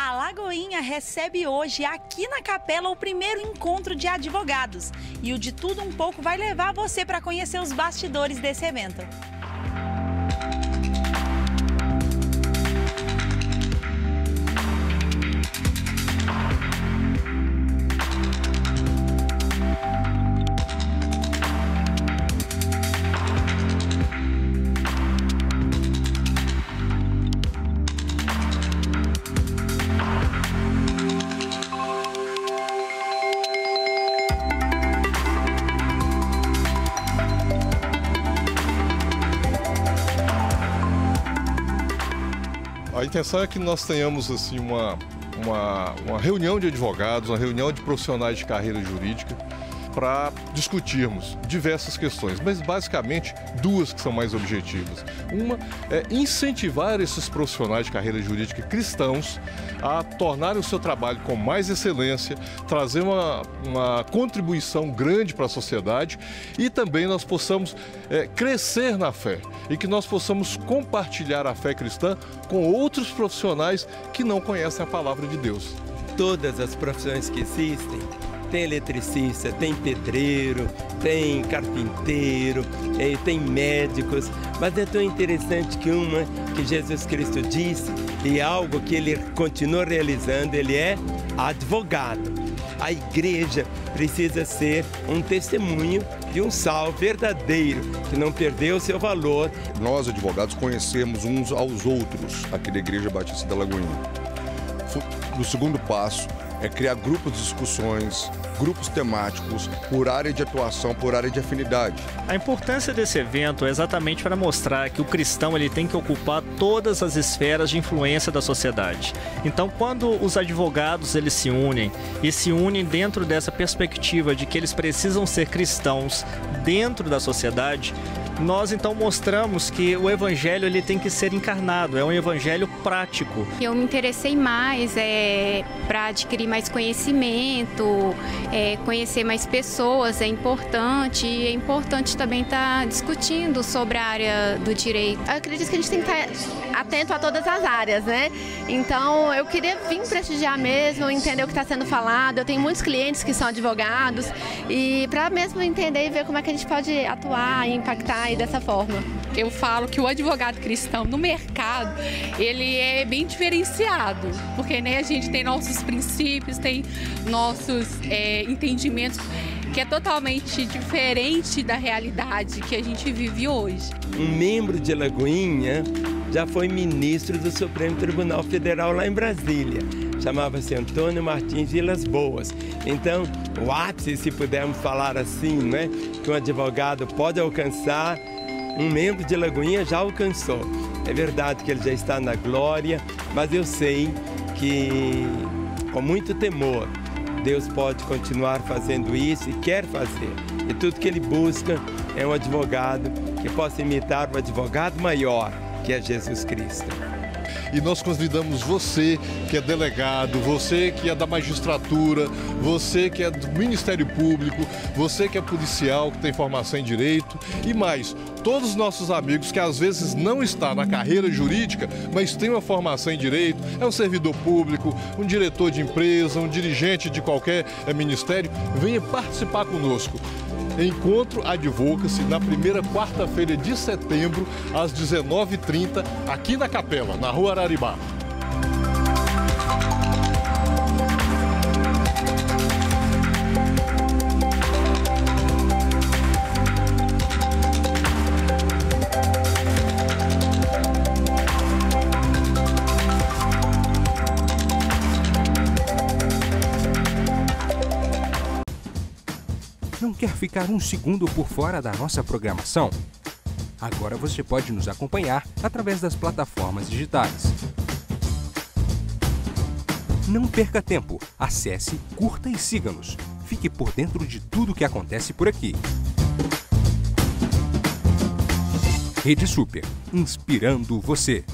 A Lagoinha recebe hoje aqui na capela o primeiro encontro de advogados. E o de tudo um pouco vai levar você para conhecer os bastidores desse evento. A intenção é que nós tenhamos assim uma, uma, uma reunião de advogados, uma reunião de profissionais de carreira jurídica para discutirmos diversas questões, mas basicamente duas que são mais objetivas. Uma é incentivar esses profissionais de carreira jurídica cristãos a tornarem o seu trabalho com mais excelência, trazer uma, uma contribuição grande para a sociedade e também nós possamos é, crescer na fé e que nós possamos compartilhar a fé cristã com outros profissionais que não conhecem a palavra de Deus. Todas as profissões que existem tem eletricista, tem pedreiro, tem carpinteiro, tem médicos, mas é tão interessante que uma que Jesus Cristo disse e algo que ele continua realizando, ele é advogado. A igreja precisa ser um testemunho de um sal verdadeiro, que não perdeu seu valor. Nós, advogados, conhecemos uns aos outros aqui da Igreja Batista da Lagoinha. O segundo passo é criar grupos de discussões, grupos temáticos, por área de atuação, por área de afinidade. A importância desse evento é exatamente para mostrar que o cristão ele tem que ocupar todas as esferas de influência da sociedade. Então, quando os advogados eles se unem e se unem dentro dessa perspectiva de que eles precisam ser cristãos dentro da sociedade, nós então mostramos que o evangelho ele tem que ser encarnado, é um evangelho prático. Eu me interessei mais é, para adquirir mais conhecimento, é, conhecer mais pessoas, é importante. E é importante também estar tá discutindo sobre a área do direito. Eu acredito que a gente tem que estar tá atento a todas as áreas, né? Então eu queria vir prestigiar mesmo, entender o que está sendo falado. Eu tenho muitos clientes que são advogados e para mesmo entender e ver como é que a gente pode atuar e impactar aí dessa forma. Eu falo que o advogado cristão no mercado, ele é bem diferenciado, porque né, a gente tem nossos princípios, tem nossos é, entendimentos que é totalmente diferente da realidade que a gente vive hoje. Um membro de Lagoinha já foi ministro do Supremo Tribunal Federal lá em Brasília. Chamava-se Antônio Martins Vilas Boas. Então, o ápice, se pudermos falar assim, né, que um advogado pode alcançar, um membro de Lagoinha já alcançou. É verdade que ele já está na glória, mas eu sei que, com muito temor, Deus pode continuar fazendo isso e quer fazer. E tudo que ele busca é um advogado que possa imitar o advogado maior, que é Jesus Cristo. E nós convidamos você que é delegado, você que é da magistratura, você que é do Ministério Público, você que é policial, que tem formação em direito e mais, todos os nossos amigos que às vezes não está na carreira jurídica, mas tem uma formação em direito, é um servidor público, um diretor de empresa, um dirigente de qualquer eh, ministério, venha participar conosco. Encontro Advocacy na primeira quarta-feira de setembro, às 19h30, aqui na Capela, na Rua Araribá. Quer ficar um segundo por fora da nossa programação? Agora você pode nos acompanhar através das plataformas digitais. Não perca tempo, acesse, curta e siga-nos. Fique por dentro de tudo o que acontece por aqui. Rede Super, inspirando você.